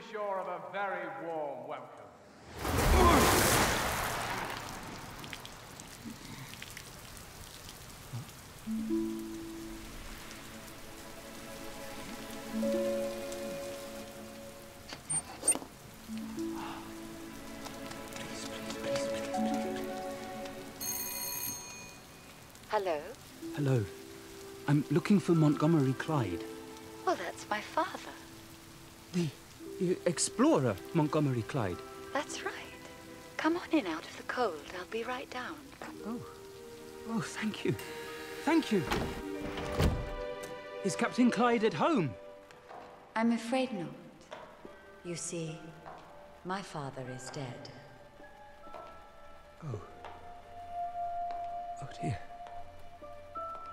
be sure of a very warm welcome. Hello? Hello. I'm looking for Montgomery Clyde. Well, that's my father. The, the explorer, Montgomery Clyde. That's right. Come on in out of the cold. I'll be right down. Oh. Oh, thank you. Thank you. Is Captain Clyde at home? I'm afraid not. You see, my father is dead. Oh. Oh, dear.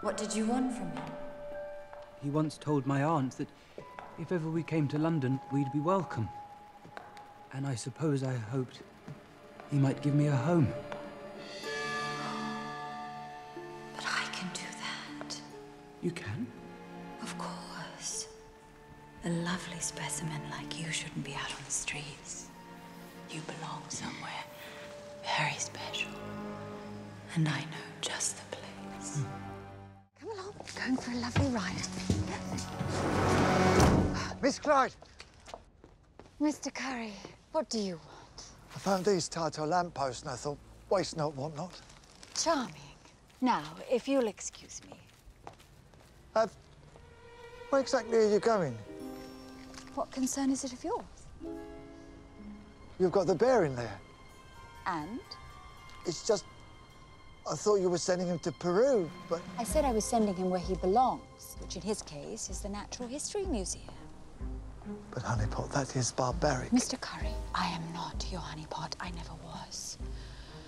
What did you want from him? He once told my aunt that if ever we came to London, we'd be welcome. And I suppose I hoped he might give me a home. But I can do that. You can? Of course. A lovely specimen like you shouldn't be out on the streets. You belong somewhere very special. And I know just the place. Come along, we're going for a lovely ride. Miss Clyde, Mr. Curry, what do you want? I found these tied to a lamppost and I thought, waste not, want not. Charming. Now, if you'll excuse me. Uh, where exactly are you going? What concern is it of yours? You've got the bear in there. And? It's just, I thought you were sending him to Peru, but I said I was sending him where he belongs, which in his case is the Natural History Museum. But honeypot, that is barbaric. Mr. Curry, I am not your honeypot. I never was.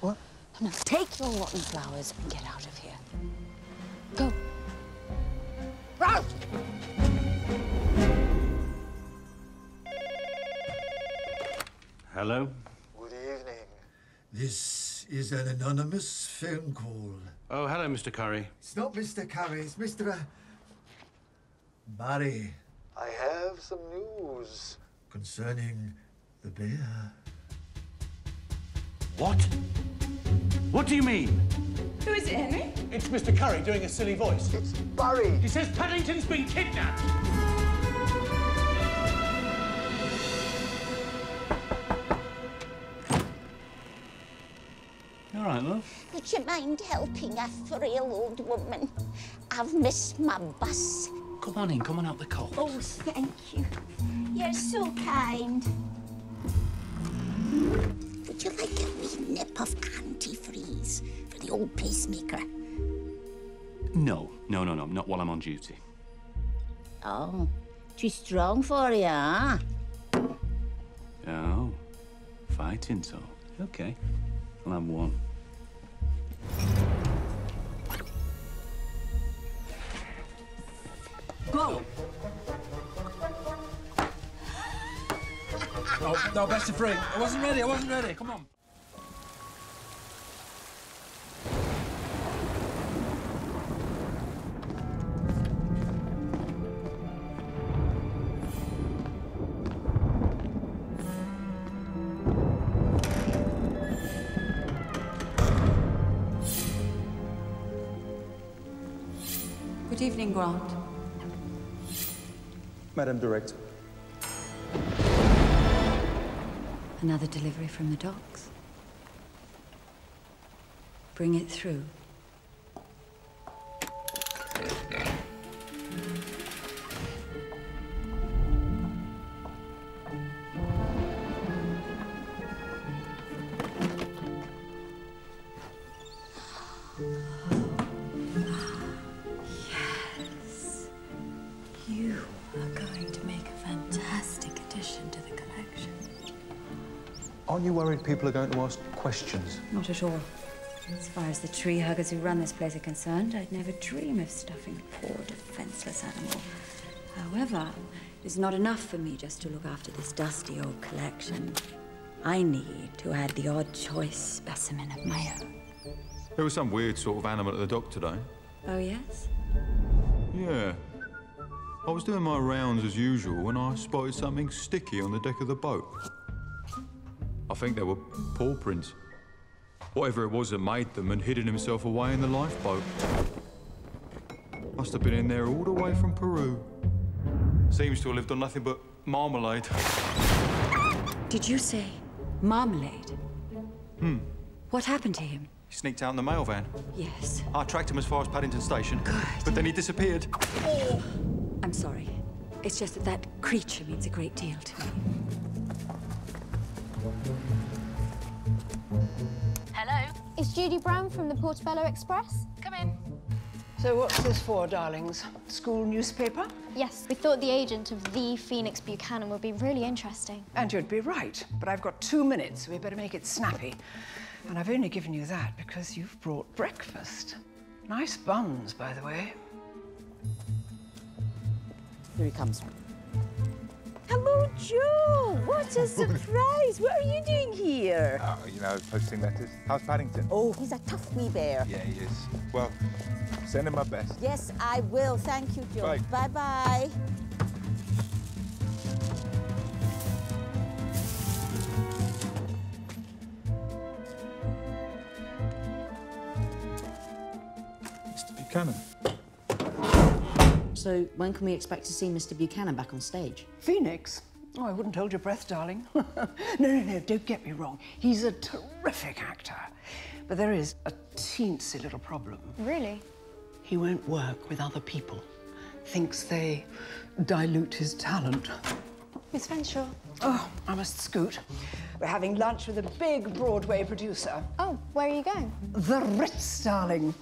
What? Now, take your rotten flowers and get out of here. Go. Out! Hello? Good evening. This is an anonymous phone call. Oh, hello, Mr. Curry. It's not Mr. Curry, it's Mr. Uh, Barry. I have some news concerning the bear. What? What do you mean? Who is it, Henry? It's Mr. Curry doing a silly voice. It's Barry. He says Paddington's been kidnapped. All right, love? Would you mind helping a frail old woman? I've missed my bus. Come on in, come on out the cold. Oh, thank you. You're so kind. Would you like a wee nip of antifreeze for the old pacemaker? No, no, no, no, not while I'm on duty. Oh, too strong for you, huh? Oh, fighting so. Okay, Well, I'll have one. No, no, best of three. I wasn't ready, I wasn't ready. Come on. Good evening, Grant. Madam Director. Another delivery from the docks. Bring it through. Yes. You are going to make a fantastic addition to the. Aren't you worried people are going to ask questions? Not at all. As far as the tree huggers who run this place are concerned, I'd never dream of stuffing a poor, defenseless animal. However, it's not enough for me just to look after this dusty old collection. I need to add the odd choice specimen of my own. There was some weird sort of animal at the dock today. Oh, yes? Yeah. I was doing my rounds as usual when I spotted something sticky on the deck of the boat. I think they were paw prints. Whatever it was that made them and hidden himself away in the lifeboat. Must have been in there all the way from Peru. Seems to have lived on nothing but marmalade. Did you say marmalade? Hmm. What happened to him? He sneaked out in the mail van. Yes. I tracked him as far as Paddington Station. Good. But then he disappeared. I'm sorry. It's just that that creature means a great deal to me. Hello? It's Judy Brown from the Portobello Express. Come in. So what's this for, darlings? School newspaper? Yes, we thought the agent of the Phoenix Buchanan would be really interesting. And you'd be right, but I've got two minutes, so we better make it snappy. And I've only given you that because you've brought breakfast. Nice buns, by the way. Here he comes. Hello, Joe! What a surprise! what are you doing here? Oh, you know, posting letters. How's Paddington? Oh, he's a tough wee bear. Yeah, he is. Well, send him my best. Yes, I will. Thank you, Joe. Bye. Bye-bye. Mr. Buchanan. So when can we expect to see Mr. Buchanan back on stage? Phoenix? Oh, I wouldn't hold your breath, darling. no, no, no, don't get me wrong. He's a terrific actor. But there is a teensy little problem. Really? He won't work with other people. Thinks they dilute his talent. Miss Renshaw. Oh, I must scoot. We're having lunch with a big Broadway producer. Oh, where are you going? The Ritz, darling.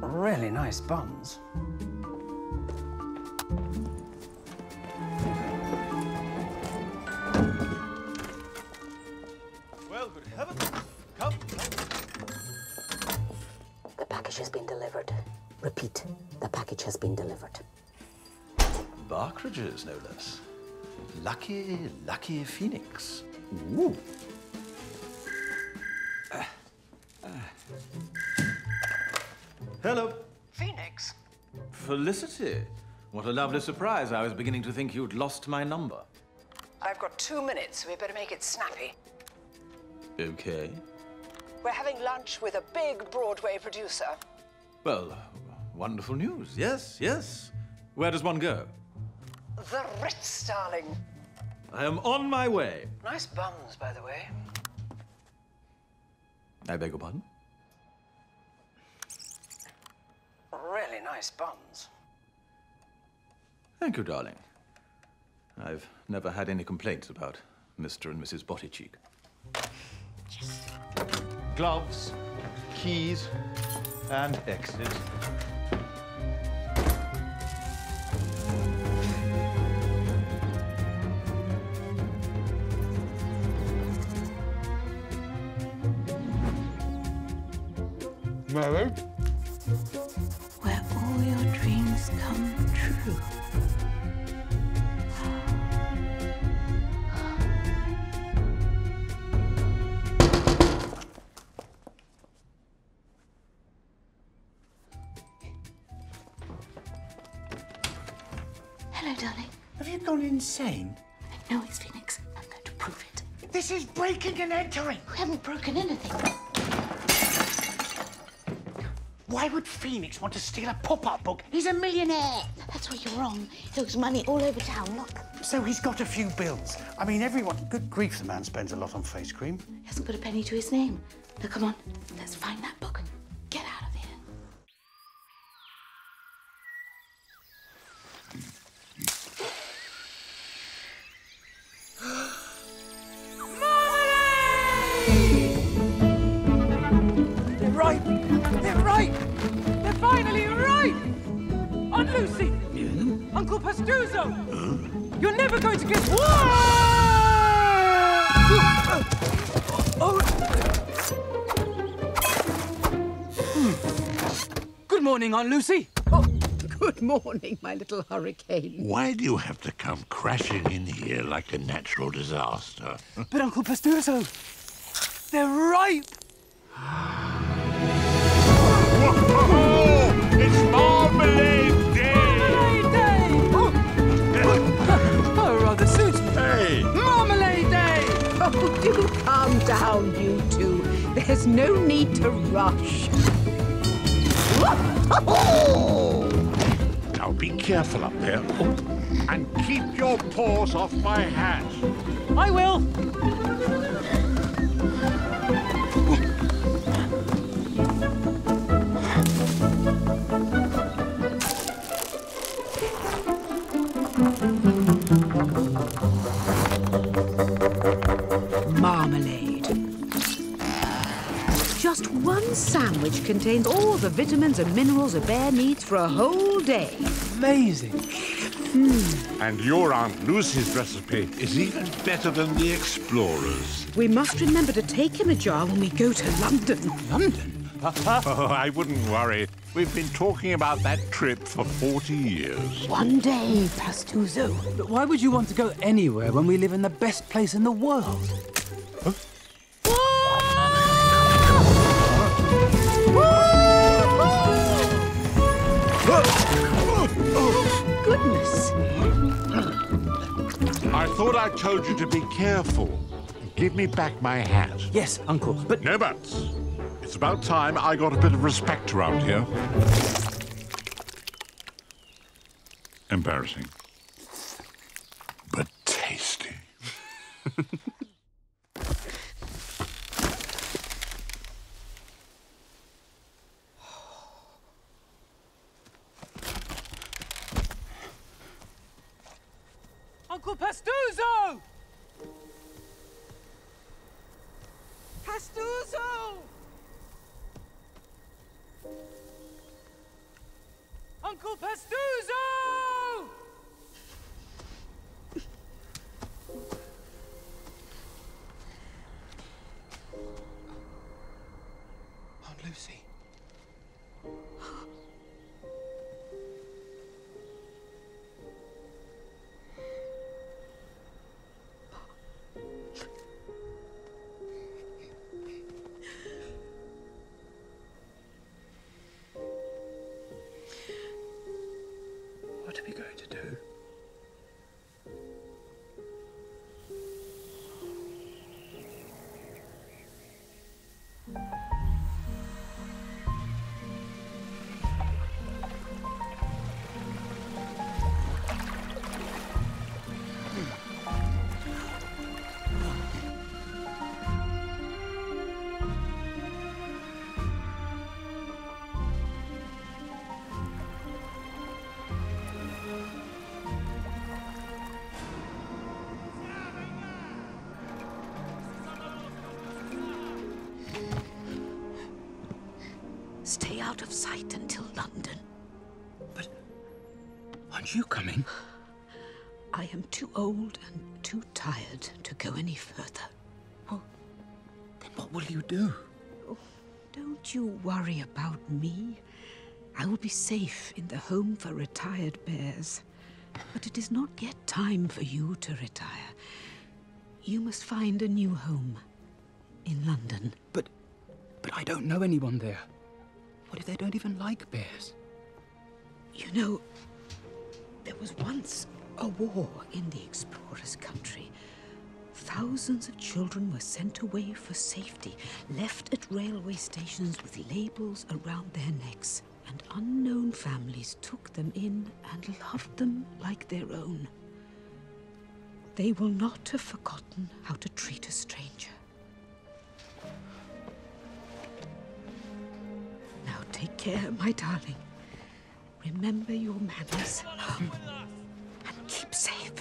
Really nice buns. Barkridges, no less. Lucky, lucky Phoenix. Ooh. Ah, ah. Hello. Phoenix? Felicity. What a lovely surprise. I was beginning to think you'd lost my number. I've got two minutes, so we better make it snappy. Okay. We're having lunch with a big Broadway producer. Well, wonderful news. Yes, yes. Where does one go? The Ritz, darling. I am on my way. Nice buns, by the way. I beg your pardon? Really nice buns. Thank you, darling. I've never had any complaints about Mr. and Mrs. Bottycheek. Gloves, keys, and X's. Mary? Where all your dreams come true. Hello, darling. Have you gone insane? No, it's Phoenix. I'm going to prove it. This is breaking and entering. We haven't broken anything. Why would Phoenix want to steal a pop-up book? He's a millionaire. That's where you're wrong. He owes money all over town. Look. So he's got a few bills. I mean, everyone... Good grief, the man spends a lot on face cream. He hasn't got a penny to his name. Now, come on. Let's find that book. Aunt Lucy. Oh, good morning, my little hurricane. Why do you have to come crashing in here like a natural disaster? But, Uncle Pastuzo, they're ripe. It's marmalade day! Marmalade day! Oh, oh rather suits me. Hey! Marmalade day! Oh, do calm down, you two. There's no need to rush. Whoa! Now be careful up there. Oh, And keep your paws off my hat. I will. Marmalade. Just one sandwich contains all the vitamins and minerals a bear needs for a whole day. Amazing. Hmm. And your Aunt Lucy's recipe is even better than the explorers. We must remember to take him a jar when we go to London. London? Oh, I wouldn't worry. We've been talking about that trip for 40 years. One day, Pastuzo. But why would you want to go anywhere when we live in the best place in the world? Thought I told you to be careful. Give me back my hat. Yes, Uncle, but... No buts. It's about time I got a bit of respect around here. Embarrassing. But tasty. Lucy. Out of sight until London. But aren't you coming? I am too old and too tired to go any further. Well, Then what will you do? Oh, don't you worry about me. I will be safe in the home for retired bears. But it is not yet time for you to retire. You must find a new home in London. But... but I don't know anyone there. What if they don't even like bears? You know, there was once a war in the explorers' country. Thousands of children were sent away for safety, left at railway stations with labels around their necks, and unknown families took them in and loved them like their own. They will not have forgotten how to treat a stranger. Now take care, my darling. Remember your manners. And keep safe.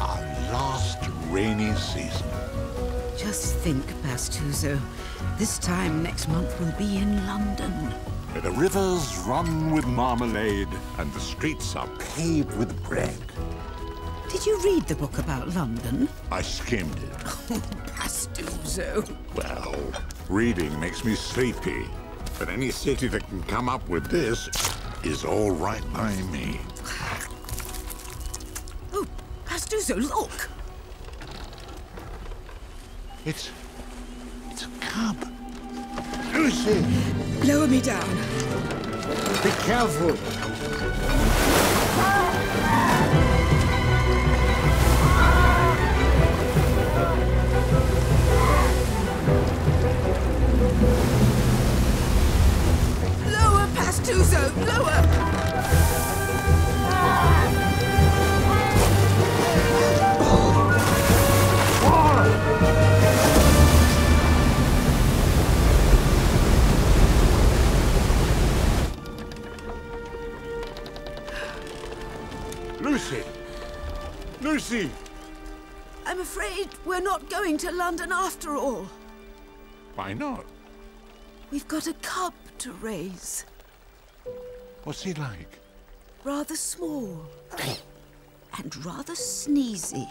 Our last rainy season. Just think, Pastuzo. This time next month we'll be in London. Where the rivers run with marmalade and the streets are paved with bread. Did you read the book about London? I skimmed it. Oh, Pastuzo. Well, reading makes me sleepy. But any city that can come up with this is all right by me. Oh, Pastuzo, look! It's. it's a cub. Lucy! Lower me down. Be careful. Going to London after all. Why not? We've got a cub to raise. What's he like? Rather small. and rather sneezy.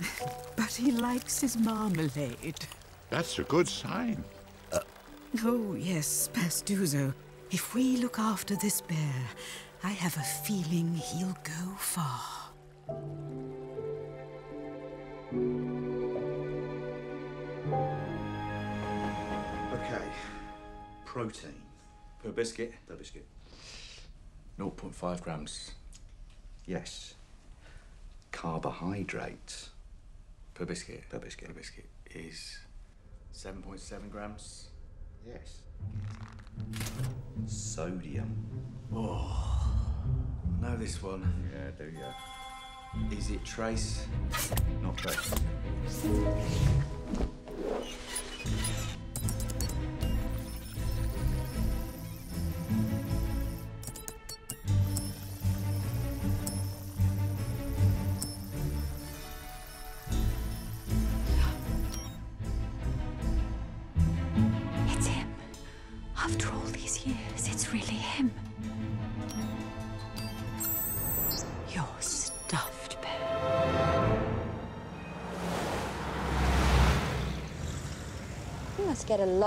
but he likes his marmalade. That's a good sign. Uh, oh, yes, Pastuzo. If we look after this bear, I have a feeling he'll go far. Protein. Per biscuit? Per biscuit. 0.5 grams. Yes. Carbohydrate Per biscuit? Per biscuit. Per biscuit is 7.7 grams. Yes. Sodium. Oh. I know this one. Yeah, do you? Is it trace? Not trace.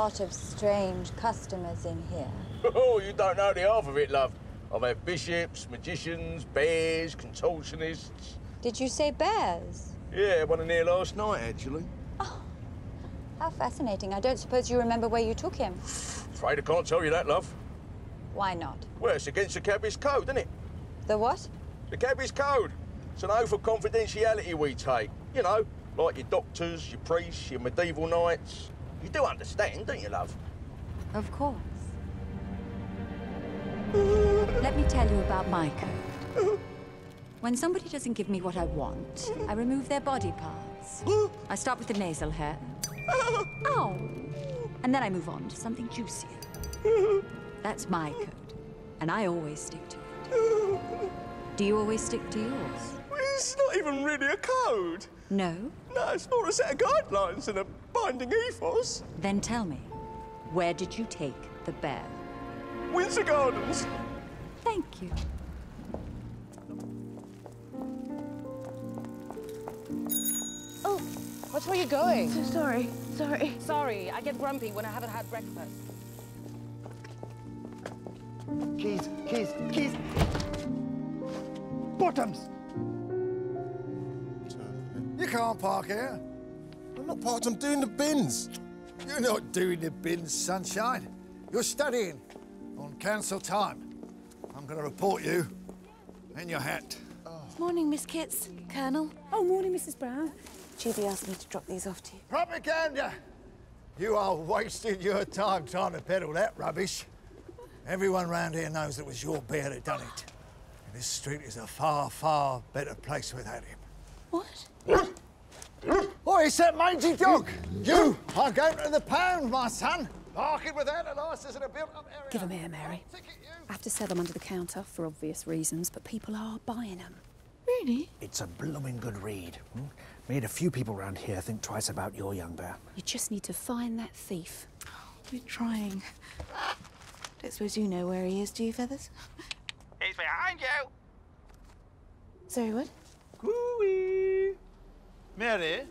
Lot of strange customers in here. Oh, you don't know the half of it, love. I've had bishops, magicians, bears, contortionists. Did you say bears? Yeah, one in here last night, actually. Oh, how fascinating. I don't suppose you remember where you took him. Afraid I can't tell you that, love. Why not? Well, it's against the cabbie's code, isn't it? The what? The cabbie's code. It's an oath of confidentiality we take. You know, like your doctors, your priests, your medieval knights. You do understand, don't you, love? Of course. Let me tell you about my code. When somebody doesn't give me what I want, I remove their body parts. I start with the nasal hair. Ow! And then I move on to something juicier. That's my code. And I always stick to it. Do you always stick to yours? It's not even really a code. No? No, it's more a set of guidelines and a binding ethos. Then tell me, where did you take the bear? Windsor Gardens. Thank you. Oh, which way are you going? So sorry. Sorry. Sorry, I get grumpy when I haven't had breakfast. Keys, keys, keys. Bottoms. You can't park here. I'm not parked, I'm doing the bins. You're not doing the bins, sunshine. You're studying on council time. I'm going to report you in your hat. Morning, Miss Kitts. Colonel. Oh, morning, Mrs. Brown. Judy asked me to drop these off to you. Propaganda! You are wasting your time trying to peddle that rubbish. Everyone round here knows it was your bear that done it. And this street is a far, far better place without him. What? Oh, it's that mangy dog! You are going to the pound, my son! Barking without a license in a built-up area. Give them here, Mary. I have to sell them under the counter for obvious reasons, but people are buying them. Really? It's a blooming good read. hmm? Made a few people round here think twice about your young bear. You just need to find that thief. We're trying. Don't suppose you know where he is, do you, Feathers? He's behind you. Sorry, what? Cooey. Mary,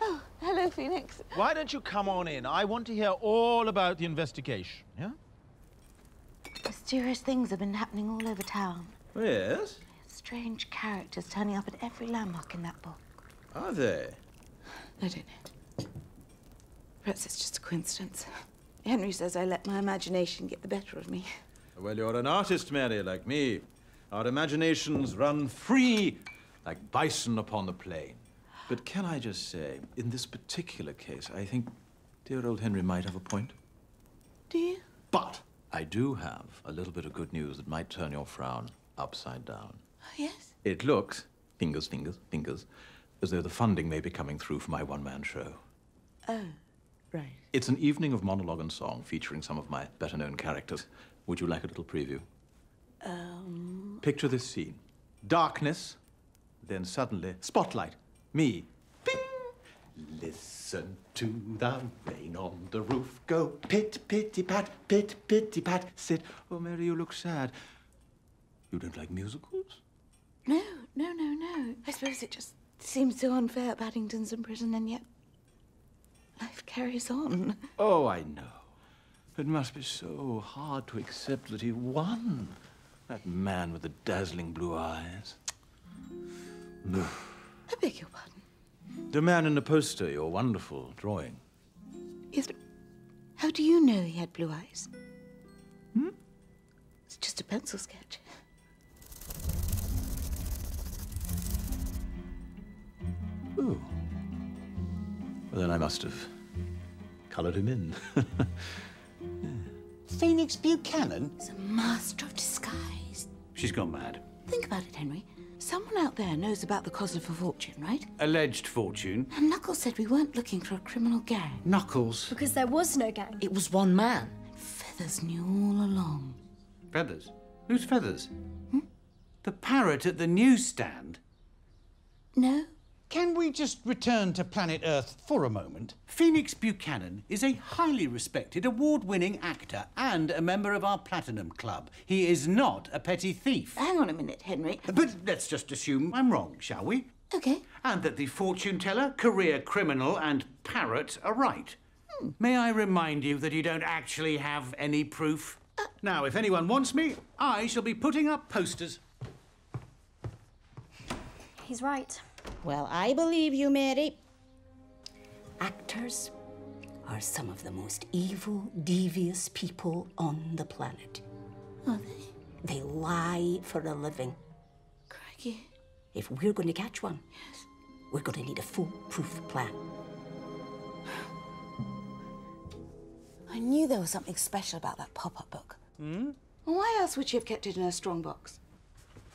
Oh, hello, Phoenix. why don't you come on in? I want to hear all about the investigation. Yeah? Mysterious things have been happening all over town. Yes? Strange characters turning up at every landmark in that book. Are they? I don't know. Perhaps it's just a coincidence. Henry says I let my imagination get the better of me. Well, you're an artist, Mary, like me. Our imaginations run free like bison upon the plain. But can I just say, in this particular case, I think dear old Henry might have a point. Do you? But I do have a little bit of good news that might turn your frown upside down. Oh, yes? It looks, fingers, fingers, fingers, as though the funding may be coming through for my one-man show. Oh, right. It's an evening of monologue and song featuring some of my better-known characters. Would you like a little preview? Um. Picture this scene. Darkness, then suddenly, spotlight, me. Bing! Listen to the rain on the roof go. Pit, pitty, pat, pit, pitty, pat. Sit. Oh, Mary, you look sad. You don't like musicals? No, no, no, no. I suppose it just seems so unfair Paddington's in prison and yet life carries on. Oh, I know. It must be so hard to accept that he won. That man with the dazzling blue eyes. No. I beg your pardon. The man in the poster, your wonderful drawing. Yes, but how do you know he had blue eyes? Hmm? It's just a pencil sketch. Ooh. Well, then I must have coloured him in. Phoenix Buchanan? He's a master of disguise. She's gone mad. Think about it, Henry. Someone out there knows about the Kozlov fortune, right? Alleged fortune. And Knuckles said we weren't looking for a criminal gang. Knuckles. Because there was no gang. It was one man. Feathers knew all along. Feathers? Who's Feathers? Hmm? The parrot at the newsstand? No. Can we just return to planet Earth for a moment? Phoenix Buchanan is a highly respected, award winning actor and a member of our Platinum Club. He is not a petty thief. Hang on a minute, Henry. But let's just assume I'm wrong, shall we? Okay. And that the fortune teller, career criminal, and parrot are right. Hmm. May I remind you that you don't actually have any proof? Uh. now, if anyone wants me, I shall be putting up posters. He's right. Well, I believe you, Mary. Actors are some of the most evil, devious people on the planet. Are they? They lie for a living. Crikey. If we're going to catch one, yes. we're going to need a foolproof plan. I knew there was something special about that pop-up book. Hmm? Well, why else would she have kept it in her strongbox?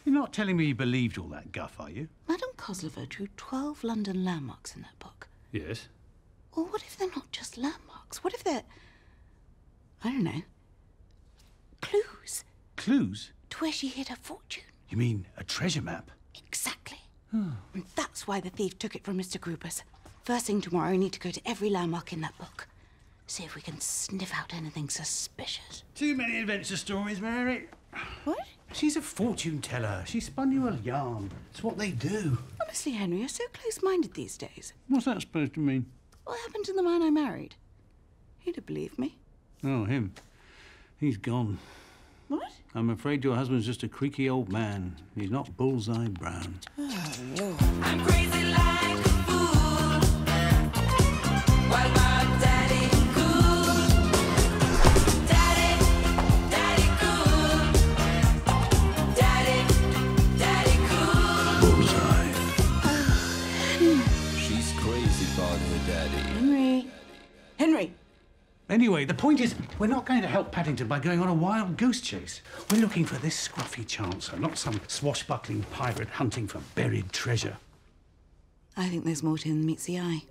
You're not telling me you believed all that guff, are you? Madame drew 12 London landmarks in that book. Yes. Well, what if they're not just landmarks? What if they're. I don't know. Clues Clues? to where she hid her fortune. You mean a treasure map? Exactly. And that's why the thief took it from Mr. Gruber's. First thing tomorrow, we need to go to every landmark in that book. See if we can sniff out anything suspicious. Too many adventure stories, Mary. What? She's a fortune teller. She spun you a yarn. It's what they do. Honestly, Henry, you're so close minded these days. What's that supposed to mean? What happened to the man I married? He'd have believed me. Oh, him. He's gone. What? I'm afraid your husband's just a creaky old man. He's not bullseye brown. Oh, no. Anyway, the point is, we're not going to help Paddington by going on a wild goose chase. We're looking for this scruffy chancer, not some swashbuckling pirate hunting for buried treasure. I think there's more to him than meets the eye.